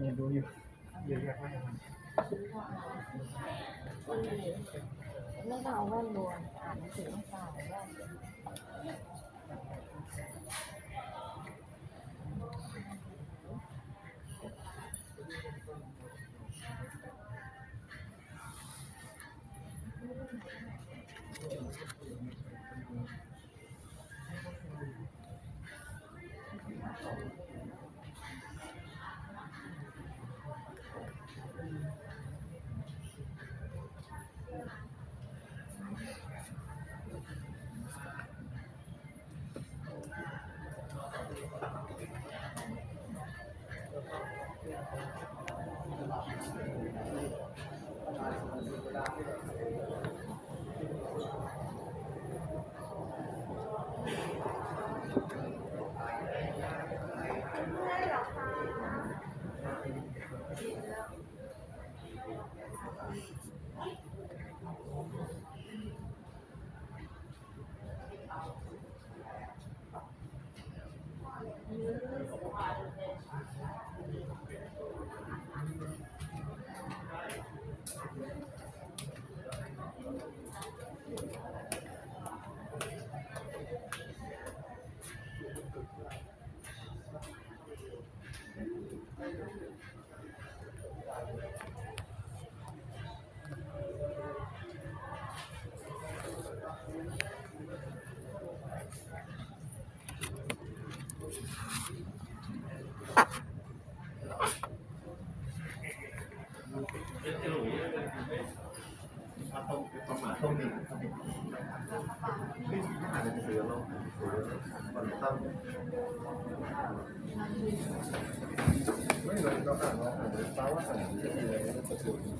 นี่ดูอยู่เยอะแยะมากไม่ต้องเอาแว่นดวงอ่านหนังสือต้องใส่แว่น ประมาทต้องมีนี่อ่านหนังสือล้วมันต้องไม่เลยก็อ่านว่าอ่านแปลว่าอ่านก็มีอะไรก็จะ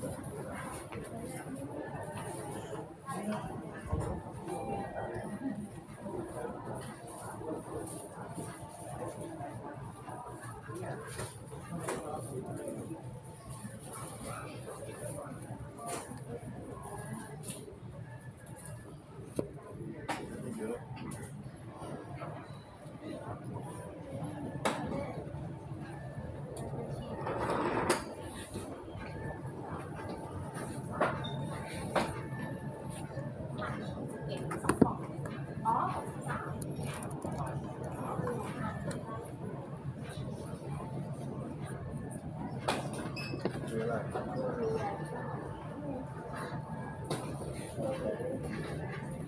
Thank you.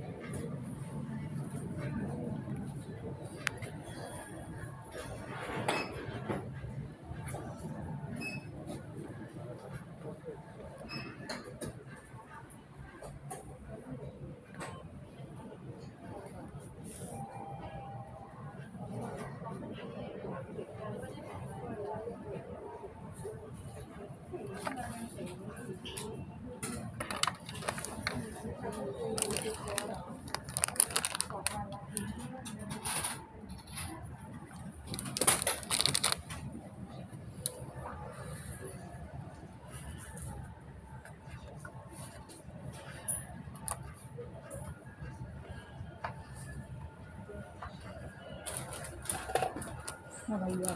Vai lá.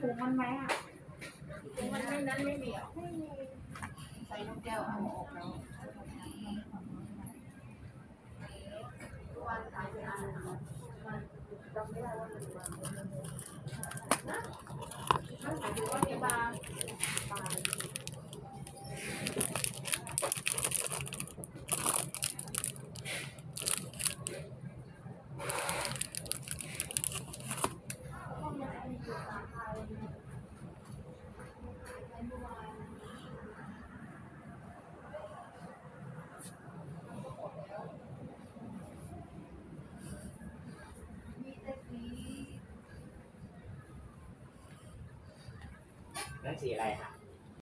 ถุงมันไหมอะถุงมันไม่นั้นไม่มีอะใส่ลูกแก้วเอาออกแล้ว สีอะไรคะ